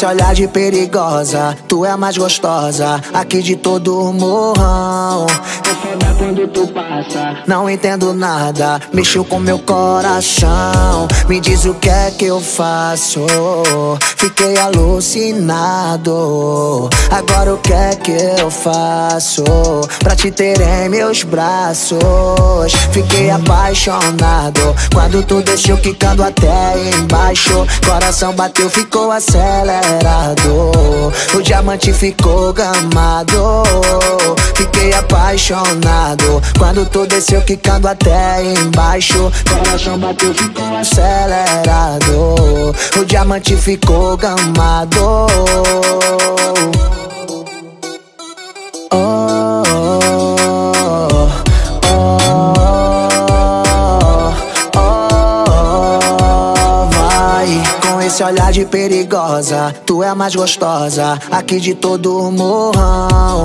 esse olhar de perigosa, tu é a mais gostosa aqui de todo o morrão. Quando tu passa. Não entendo nada, mexeu com meu coração. Me diz o que é que eu faço. Fiquei alucinado. Agora o que é que eu faço pra te ter em meus braços? Fiquei apaixonado quando tu desceu quicando até embaixo. Coração bateu, ficou acelerado. O diamante ficou gamado. Apaixonado quando tu desceu quicando até embaixo. Coração bateu, ficou Acelerado. O diamante ficou gamado. Oh, oh, oh, esse olhar de perigosa. Tu é a mais gostosa aqui de todo o morrão.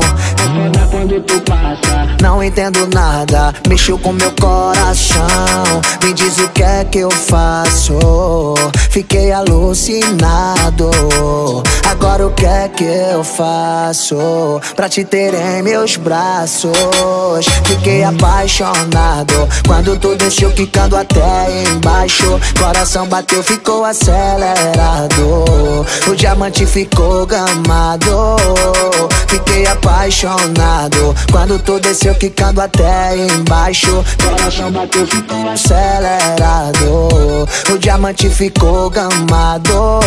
Tu passa. Não entendo nada, mexeu com meu coração. Me diz o que é que eu faço. Fiquei alucinado. Agora o que é que eu faço pra te ter em meus braços? Fiquei apaixonado quando tu desceu quicando até embaixo. Coração bateu, ficou acelerado. O diamante ficou gamado. Fiquei apaixonado quando tu desceu quicando até embaixo. Coração bateu, ficou Acelerado, o diamante ficou gamado.